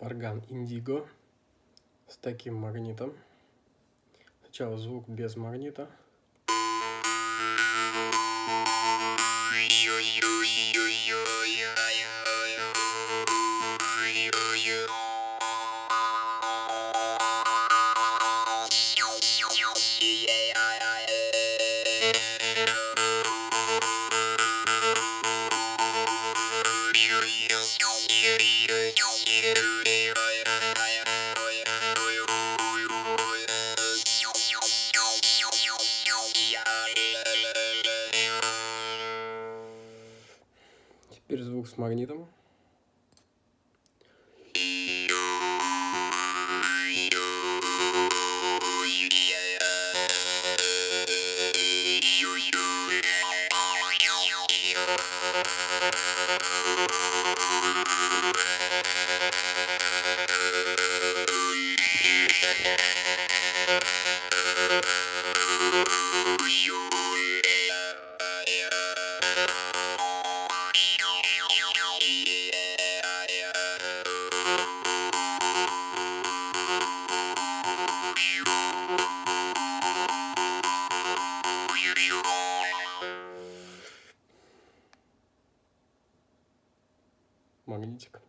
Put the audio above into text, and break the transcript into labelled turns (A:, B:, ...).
A: орган Индиго с таким магнитом. Сначала звук без магнита. Теперь звук с магнитом. Магнитик.